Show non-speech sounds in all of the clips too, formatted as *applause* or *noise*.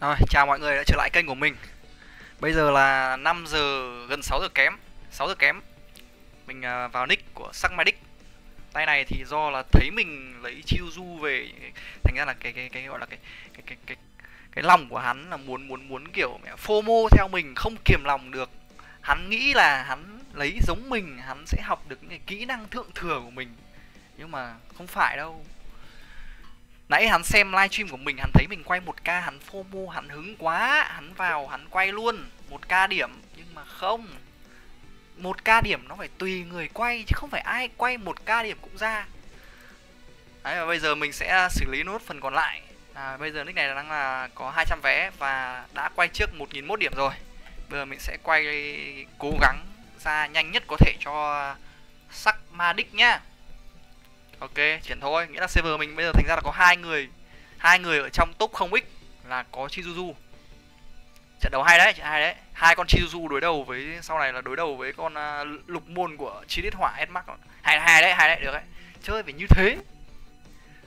Rồi, chào mọi người đã trở lại kênh của mình. Bây giờ là 5 giờ, gần 6 giờ kém 6 giờ kém. Mình à, vào nick của sắc Medic. Tay này thì do là thấy mình lấy chiêu du về Thành ra là cái cái cái gọi là cái cái cái cái cái lòng của hắn là muốn muốn muốn kiểu mẹ FOMO theo mình không kiềm lòng được. Hắn nghĩ là hắn lấy giống mình, hắn sẽ học được những cái kỹ năng thượng thừa của mình. Nhưng mà không phải đâu nãy hắn xem livestream của mình hắn thấy mình quay một ca hắn fomo hắn hứng quá. Hắn vào hắn quay luôn. Một ca điểm. Nhưng mà không. Một ca điểm nó phải tùy người quay chứ không phải ai quay một ca điểm cũng ra. Đấy và bây giờ mình sẽ à, xử lý nốt phần còn lại. À, bây giờ nick này đang là có 200 vé và đã quay trước 1001 điểm rồi. Bây giờ mình sẽ quay cố gắng ra nhanh nhất có thể cho sắc ma đích nhá ok chuyển thôi. Nghĩa là server mình bây giờ thành ra là có hai người. Hai người ở trong top không x là có chizuzu trận đấu hay đấy trận hay đấy. Hai con chizuzu đối đầu với sau này là đối đầu với con uh, lục môn của chi tiết hỏa hết hai hay hay đấy hay đấy được đấy. Chơi phải như thế.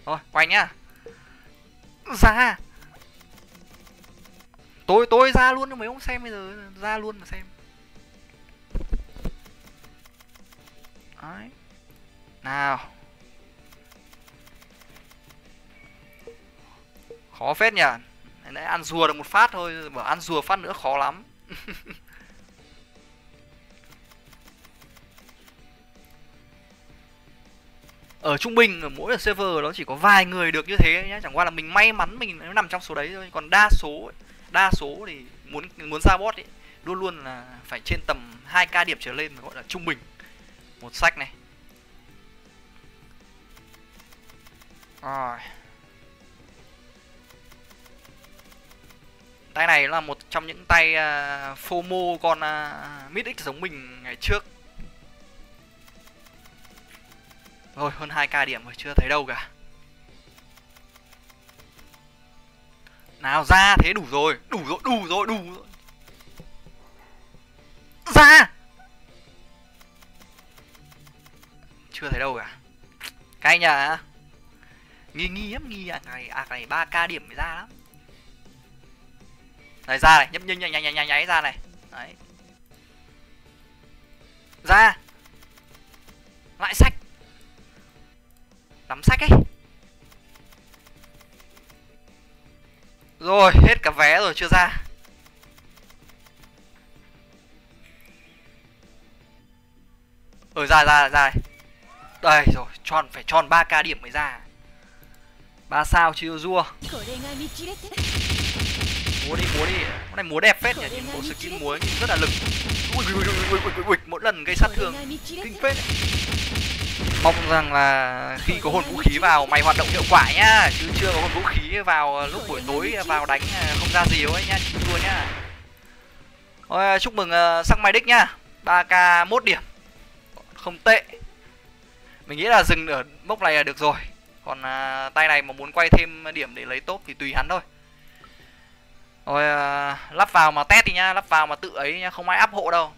Rồi quay nhá. Ra. Tôi tôi ra luôn cho mấy ông xem bây giờ. Ra luôn mà xem. Đấy. Nào. Khó phết nhỉ. Nãy ăn rùa được một phát thôi, bảo ăn rùa phát nữa khó lắm. *laughs* Ở trung bình, ở mỗi server nó chỉ có vài người được như thế nhá, chẳng qua là mình may mắn mình nó nằm trong số đấy thôi. Còn đa số đa số thì muốn muốn ra bot ấy, luôn luôn là phải trên tầm 2 k điểm trở lên gọi là trung bình. Một sách này. Rồi. Tay này là một trong những tay uh, FOMO con uh, mid x giống mình ngày trước. Rồi hơn 2k điểm rồi chưa thấy đâu cả. Nào ra thế đủ rồi đủ rồi đủ rồi đủ rồi. Ra! Chưa thấy đâu cả. Cái nhà nghi nghi lắm nghi à này à này ba k điểm mới ra lắm. Đấy ra này, nhấp nhanh nhanh nhanh nhanh nháy ra này. Đấy. Ra. Lại sách. Nắm sách ấy. Rồi, hết cả vé rồi chưa ra. Ừ ra ra ra này. Đây rồi, tròn phải tròn 3k điểm mới ra. ba sao chưa rua múa đi múa đi. Con này múa đẹp phết nhỉ nhìn bộ skin múa nhìn rất là lực. Ui ui ui ui ui ui mỗi lần gây sát thương kinh phết. Mong rằng là khi có hồn vũ khí vào mày hoạt động hiệu quả nhá. Chứ chưa có hồn vũ khí vào lúc buổi tối vào đánh à, không ra gì đâu ấy nhá thua nhá. Ôi, chúc mừng uh, sắc mai đích nhá. 3k một điểm. Không tệ. Mình nghĩ là dừng ở mốc này là được rồi. Còn uh, tay này mà muốn quay thêm điểm để lấy top thì tùy hắn thôi rồi uh, lắp vào mà test đi nhá lắp vào mà tự ấy nhá không ai áp hộ đâu.